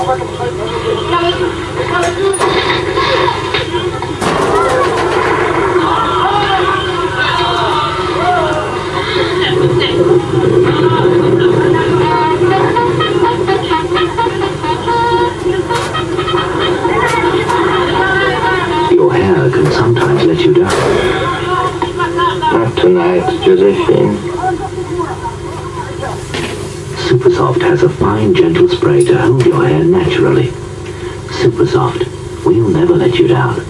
Your hair can sometimes let you down. Not tonight, Josephine. Supersoft has a fine, gentle spray to hold your hair naturally. Supersoft, we'll never let you down.